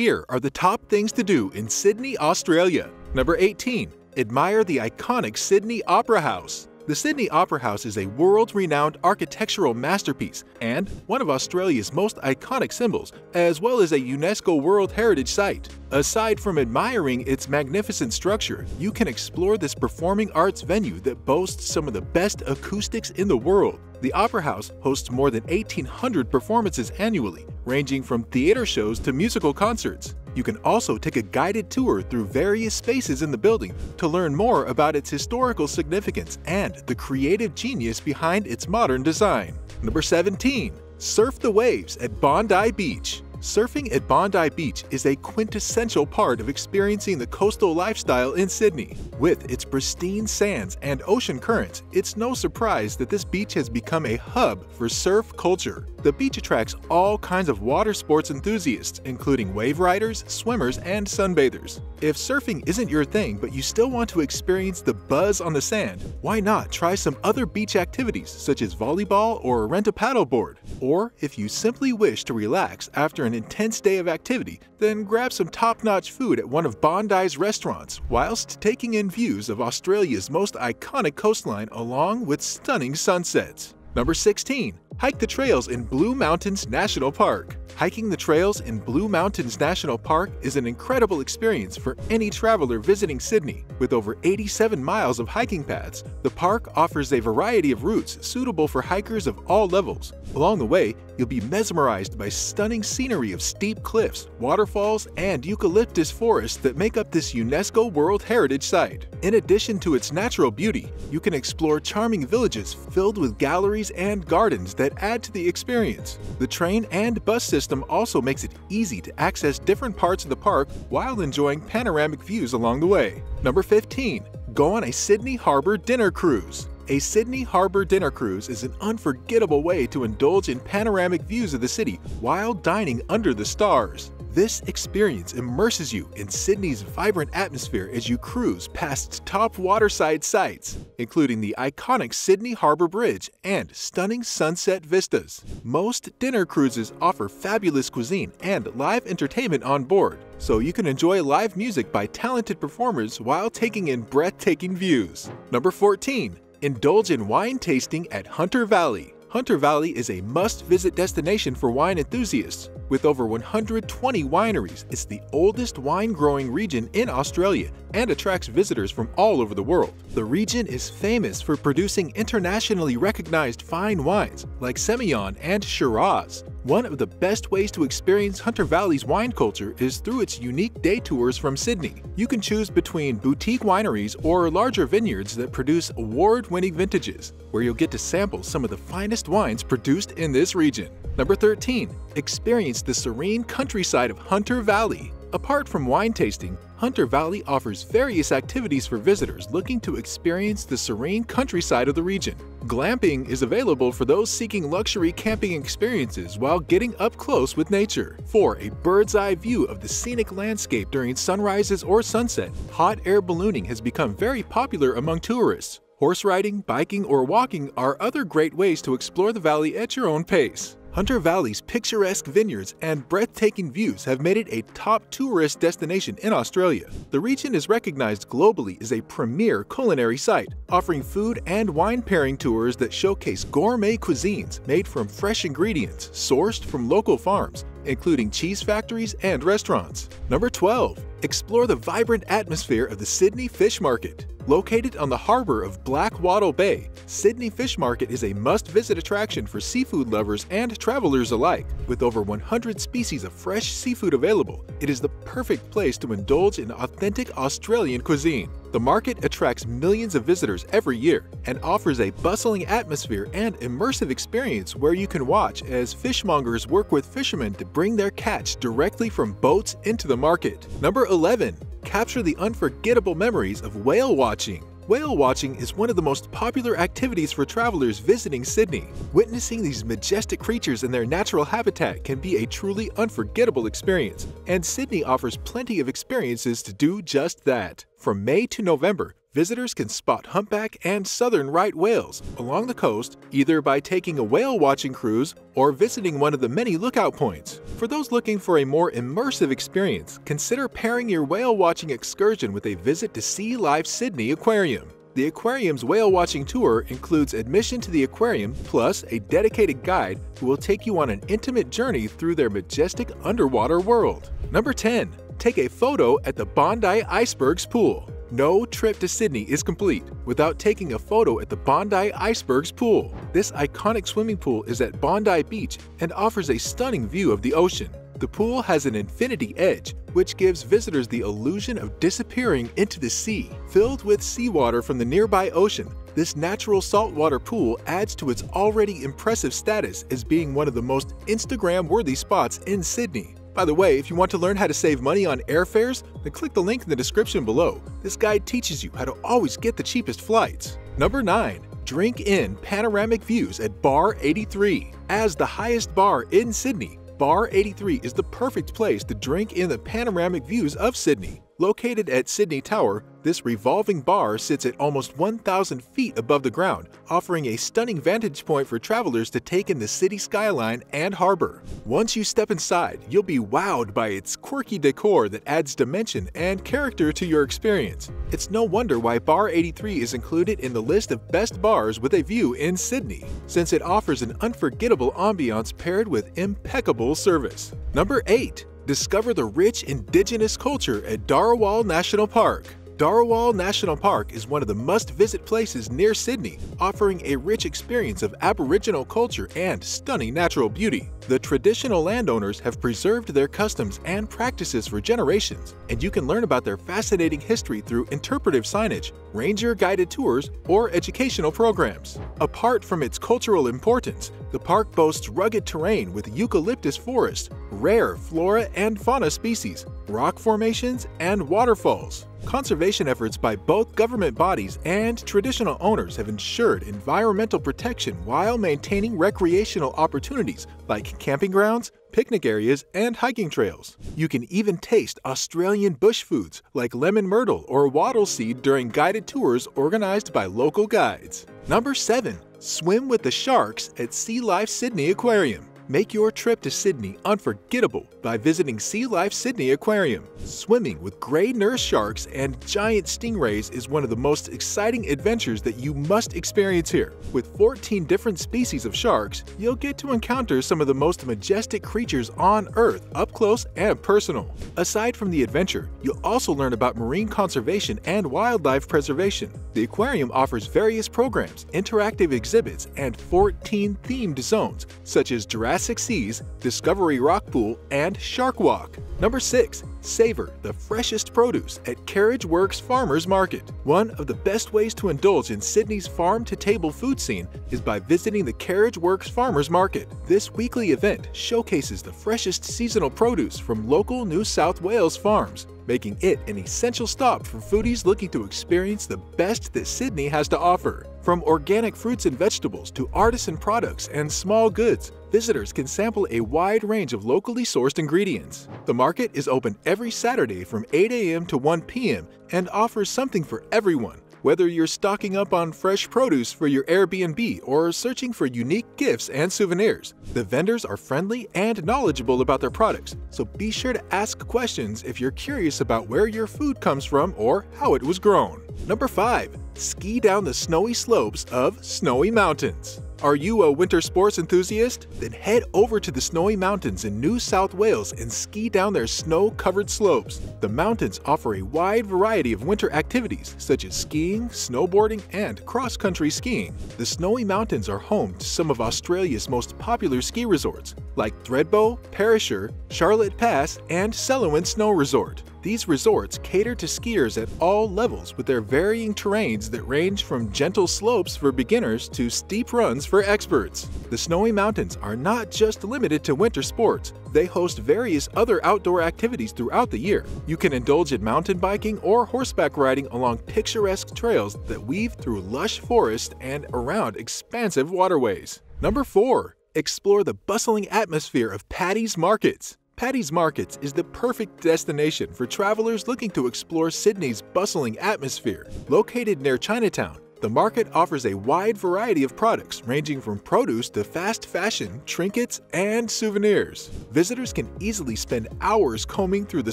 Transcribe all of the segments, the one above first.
Here are the top things to do in Sydney, Australia. Number 18. Admire the iconic Sydney Opera House. The Sydney Opera House is a world renowned architectural masterpiece and one of Australia's most iconic symbols, as well as a UNESCO World Heritage Site. Aside from admiring its magnificent structure, you can explore this performing arts venue that boasts some of the best acoustics in the world. The Opera House hosts more than 1,800 performances annually, ranging from theater shows to musical concerts. You can also take a guided tour through various spaces in the building to learn more about its historical significance and the creative genius behind its modern design. Number 17. Surf the waves at Bondi Beach. Surfing at Bondi Beach is a quintessential part of experiencing the coastal lifestyle in Sydney. With its pristine sands and ocean currents, it's no surprise that this beach has become a hub for surf culture. The beach attracts all kinds of water sports enthusiasts, including wave riders, swimmers, and sunbathers. If surfing isn't your thing but you still want to experience the buzz on the sand, why not try some other beach activities such as volleyball or rent a paddleboard? Or if you simply wish to relax after an intense day of activity, then grab some top-notch food at one of Bondi's restaurants whilst taking in views of Australia's most iconic coastline along with stunning sunsets. Number 16. Hike the trails in Blue Mountains National Park. Hiking the trails in Blue Mountains National Park is an incredible experience for any traveler visiting Sydney. With over 87 miles of hiking paths, the park offers a variety of routes suitable for hikers of all levels. Along the way, you'll be mesmerized by stunning scenery of steep cliffs, waterfalls, and eucalyptus forests that make up this UNESCO World Heritage Site. In addition to its natural beauty, you can explore charming villages filled with galleries and gardens that add to the experience. The train and bus system also makes it easy to access different parts of the park while enjoying panoramic views along the way. Number 15. Go on a Sydney Harbour dinner cruise. A Sydney Harbour dinner cruise is an unforgettable way to indulge in panoramic views of the city while dining under the stars. This experience immerses you in Sydney's vibrant atmosphere as you cruise past top waterside sites, including the iconic Sydney Harbour Bridge and stunning sunset vistas. Most dinner cruises offer fabulous cuisine and live entertainment on board, so you can enjoy live music by talented performers while taking in breathtaking views. Number 14. Indulge in wine tasting at Hunter Valley. Hunter Valley is a must-visit destination for wine enthusiasts. With over 120 wineries, it's the oldest wine-growing region in Australia and attracts visitors from all over the world. The region is famous for producing internationally recognized fine wines like Semillon and Shiraz. One of the best ways to experience Hunter Valley's wine culture is through its unique day tours from Sydney. You can choose between boutique wineries or larger vineyards that produce award-winning vintages, where you'll get to sample some of the finest wines produced in this region. Number 13. Experience the serene countryside of Hunter Valley. Apart from wine tasting, Hunter Valley offers various activities for visitors looking to experience the serene countryside of the region. Glamping is available for those seeking luxury camping experiences while getting up close with nature. For a bird's eye view of the scenic landscape during sunrises or sunset, hot air ballooning has become very popular among tourists. Horse riding, biking, or walking are other great ways to explore the valley at your own pace. Hunter Valley's picturesque vineyards and breathtaking views have made it a top tourist destination in Australia. The region is recognized globally as a premier culinary site, offering food and wine pairing tours that showcase gourmet cuisines made from fresh ingredients sourced from local farms, including cheese factories and restaurants. Number 12. Explore the vibrant atmosphere of the Sydney Fish Market. Located on the harbor of Blackwattle Bay, Sydney Fish Market is a must-visit attraction for seafood lovers and travelers alike. With over 100 species of fresh seafood available, it is the perfect place to indulge in authentic Australian cuisine. The market attracts millions of visitors every year and offers a bustling atmosphere and immersive experience where you can watch as fishmongers work with fishermen to bring their catch directly from boats into the market. Number 11. Capture the unforgettable memories of whale watching. Whale watching is one of the most popular activities for travelers visiting Sydney. Witnessing these majestic creatures in their natural habitat can be a truly unforgettable experience, and Sydney offers plenty of experiences to do just that. From May to November, visitors can spot humpback and southern right whales along the coast either by taking a whale watching cruise or visiting one of the many lookout points. For those looking for a more immersive experience, consider pairing your whale watching excursion with a visit to Sea Life Sydney Aquarium. The aquarium's whale watching tour includes admission to the aquarium plus a dedicated guide who will take you on an intimate journey through their majestic underwater world. Number 10. Take a photo at the Bondi Icebergs Pool. No trip to Sydney is complete without taking a photo at the Bondi Icebergs Pool. This iconic swimming pool is at Bondi Beach and offers a stunning view of the ocean. The pool has an infinity edge, which gives visitors the illusion of disappearing into the sea. Filled with seawater from the nearby ocean, this natural saltwater pool adds to its already impressive status as being one of the most Instagram worthy spots in Sydney. By the way, if you want to learn how to save money on airfares, then click the link in the description below. This guide teaches you how to always get the cheapest flights. Number 9. Drink in panoramic views at Bar 83. As the highest bar in Sydney, Bar 83 is the perfect place to drink in the panoramic views of Sydney. Located at Sydney Tower, this revolving bar sits at almost 1,000 feet above the ground, offering a stunning vantage point for travelers to take in the city skyline and harbor. Once you step inside, you'll be wowed by its quirky decor that adds dimension and character to your experience. It's no wonder why Bar 83 is included in the list of best bars with a view in Sydney, since it offers an unforgettable ambiance paired with impeccable service. Number 8. Discover the rich indigenous culture at Dharawal National Park. Dharawal National Park is one of the must-visit places near Sydney, offering a rich experience of Aboriginal culture and stunning natural beauty. The traditional landowners have preserved their customs and practices for generations, and you can learn about their fascinating history through interpretive signage, ranger-guided tours, or educational programs. Apart from its cultural importance, the park boasts rugged terrain with eucalyptus forests, rare flora and fauna species, rock formations, and waterfalls. Conservation efforts by both government bodies and traditional owners have ensured environmental protection while maintaining recreational opportunities like camping grounds, picnic areas, and hiking trails. You can even taste Australian bush foods like lemon myrtle or wattle seed during guided tours organized by local guides. Number 7. Swim with the sharks at Sea Life Sydney Aquarium. Make your trip to Sydney unforgettable by visiting Sea Life Sydney Aquarium. Swimming with gray nurse sharks and giant stingrays is one of the most exciting adventures that you must experience here. With 14 different species of sharks, you'll get to encounter some of the most majestic creatures on Earth up close and personal. Aside from the adventure, you'll also learn about marine conservation and wildlife preservation. The aquarium offers various programs, interactive exhibits, and 14 themed zones, such as Jurassic Jurassic Seas, Discovery Rock Pool, and Shark Walk. Number 6. Savor the freshest produce at Carriageworks Farmers Market. One of the best ways to indulge in Sydney's farm-to-table food scene is by visiting the Carriageworks Farmers Market. This weekly event showcases the freshest seasonal produce from local New South Wales farms, making it an essential stop for foodies looking to experience the best that Sydney has to offer. From organic fruits and vegetables to artisan products and small goods, visitors can sample a wide range of locally sourced ingredients. The market is open every Saturday from 8 a.m. to 1 p.m. and offers something for everyone. Whether you're stocking up on fresh produce for your Airbnb or searching for unique gifts and souvenirs, the vendors are friendly and knowledgeable about their products, so be sure to ask questions if you're curious about where your food comes from or how it was grown. Number 5. Ski down the snowy slopes of Snowy Mountains. Are you a winter sports enthusiast? Then head over to the Snowy Mountains in New South Wales and ski down their snow-covered slopes. The mountains offer a wide variety of winter activities such as skiing, snowboarding, and cross-country skiing. The Snowy Mountains are home to some of Australia's most popular ski resorts, like Thredbo, Perisher, Charlotte Pass, and Selwyn Snow Resort. These resorts cater to skiers at all levels with their varying terrains that range from gentle slopes for beginners to steep runs for experts. The Snowy Mountains are not just limited to winter sports, they host various other outdoor activities throughout the year. You can indulge in mountain biking or horseback riding along picturesque trails that weave through lush forest and around expansive waterways. Number 4. Explore the bustling atmosphere of Paddy's Markets. Paddy's Markets is the perfect destination for travelers looking to explore Sydney's bustling atmosphere. Located near Chinatown, the market offers a wide variety of products ranging from produce to fast fashion, trinkets, and souvenirs. Visitors can easily spend hours combing through the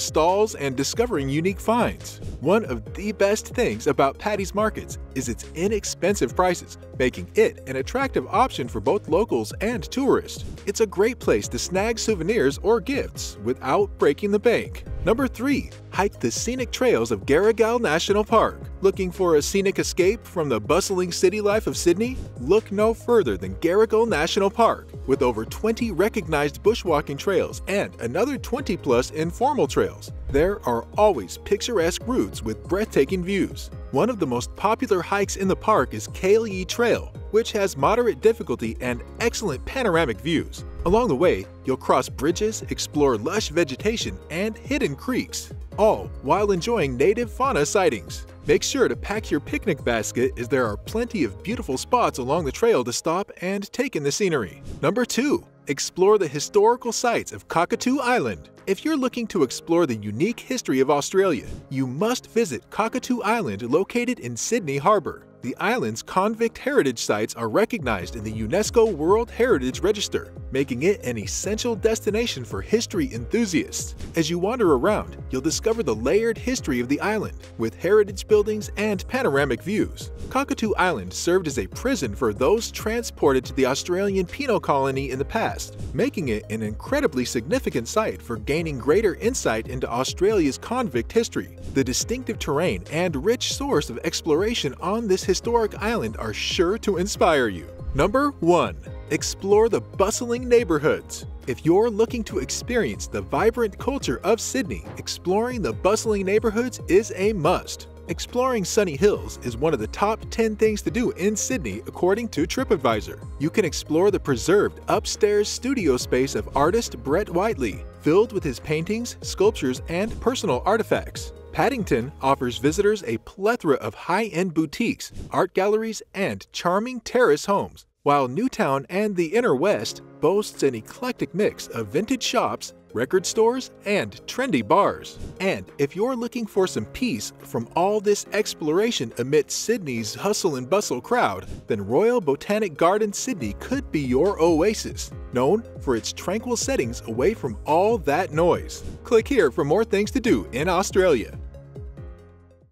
stalls and discovering unique finds. One of the best things about Paddy's Markets is its inexpensive prices, making it an attractive option for both locals and tourists. It's a great place to snag souvenirs or gifts without breaking the bank. Number 3. Hike the scenic trails of Garigal National Park. Looking for a scenic escape from the bustling city life of Sydney? Look no further than Garigal National Park. With over 20 recognized bushwalking trails and another 20 plus informal trails, there are always picturesque routes with breathtaking views. One of the most popular hikes in the park is Kale Yi Trail, which has moderate difficulty and excellent panoramic views. Along the way, you'll cross bridges, explore lush vegetation, and hidden creeks, all while enjoying native fauna sightings. Make sure to pack your picnic basket as there are plenty of beautiful spots along the trail to stop and take in the scenery. Number 2. Explore the historical sites of Cockatoo Island. If you're looking to explore the unique history of Australia, you must visit Cockatoo Island located in Sydney Harbour. The island's convict heritage sites are recognized in the UNESCO World Heritage Register, making it an essential destination for history enthusiasts. As you wander around, you'll discover the layered history of the island, with heritage buildings and panoramic views. Cockatoo Island served as a prison for those transported to the Australian penal colony in the past, making it an incredibly significant site for gaining greater insight into Australia's convict history. The distinctive terrain and rich source of exploration on this historic island are sure to inspire you. Number 1. Explore the bustling neighborhoods. If you're looking to experience the vibrant culture of Sydney, exploring the bustling neighborhoods is a must. Exploring Surry Hills is one of the top 10 things to do in Sydney according to TripAdvisor. You can explore the preserved upstairs studio space of artist Brett Whiteley, filled with his paintings, sculptures, and personal artifacts. Paddington offers visitors a plethora of high-end boutiques, art galleries, and charming terrace homes, while Newtown and the Inner West boasts an eclectic mix of vintage shops, record stores, and trendy bars. And if you're looking for some peace from all this exploration amidst Sydney's hustle and bustle crowd, then Royal Botanic Garden Sydney could be your oasis, known for its tranquil settings away from all that noise. Click here for more things to do in Australia.